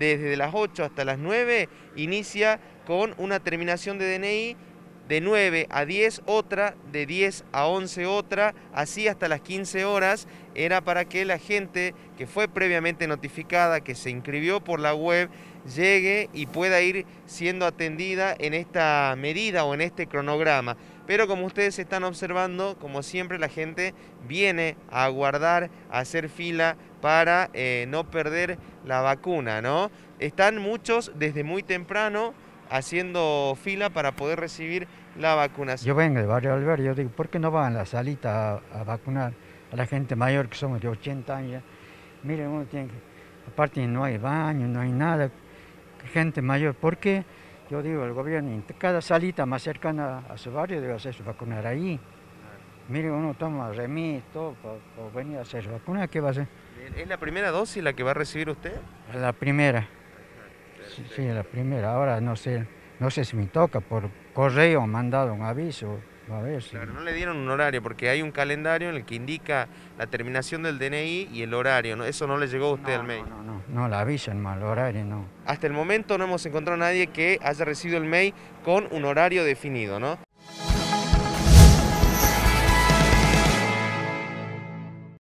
desde las 8 hasta las 9 inicia con una terminación de DNI de 9 a 10 otra, de 10 a 11 otra, así hasta las 15 horas, era para que la gente que fue previamente notificada, que se inscribió por la web, llegue y pueda ir siendo atendida en esta medida o en este cronograma. Pero como ustedes están observando, como siempre la gente viene a aguardar, a hacer fila para eh, no perder la vacuna, ¿no? Están muchos desde muy temprano haciendo fila para poder recibir la vacunación. Yo vengo de Barrio Alberto, yo digo, ¿por qué no van a la salita a, a, vacunar a la gente mayor que somos de 80 años? Miren, uno tiene que, aparte no hay baño, no hay nada, gente mayor, ¿por qué? Yo digo, el gobierno, cada salita más cercana a su barrio debe hacerse vacunar ahí. Miren, uno toma remis, todo, para, venir a hacer vacuna, ¿qué va a hacer? ¿Es la primera dosis la que va a recibir usted? La primera. Sí, la primera. Ahora no sé, no sé si me toca, por correo han mandado un aviso. A ver si... Claro, no le dieron un horario porque hay un calendario en el que indica la terminación del DNI y el horario. ¿no? Eso no le llegó a usted no, al mail. No, no, no, la avisan mal, el horario no. Hasta el momento no hemos encontrado a nadie que haya recibido el mail con un horario definido, ¿no?